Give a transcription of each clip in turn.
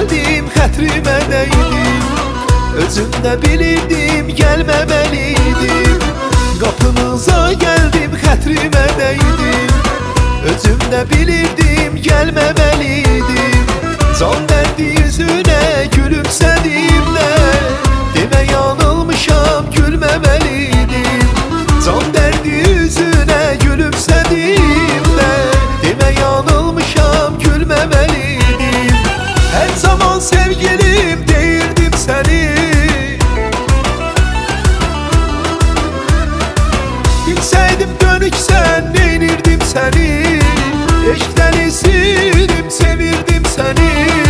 geldim Xətrimə dəydim. Özümdə bilirdim gəlməməliydim. Qapınıza gəldim Xətrimə dəydim. Özümdə bilirdim gəlməməliydim. Can dərdi yüzünə gülümsədimlə səni Eşkdən isirdim sevirdim səni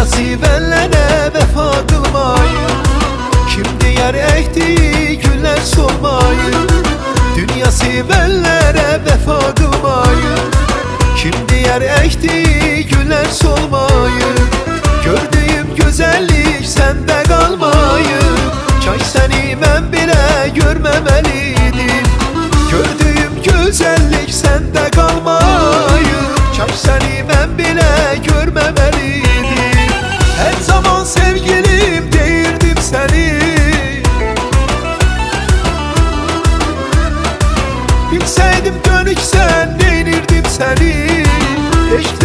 Dünya sevənlərə vəfa qılmayın Kim deyər əkdiyi güllər solmayın Dünya sevənlərə vəfa qılmayın Kim deyər əkdiyi güllər solmayın Echt?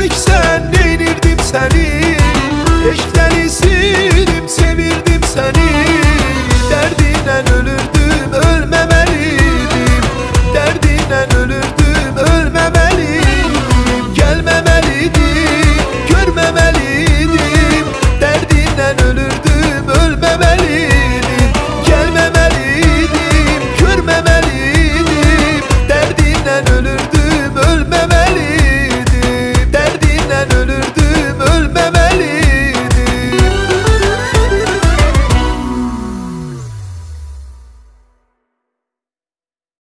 Sevmeksen delirdim seni Eşte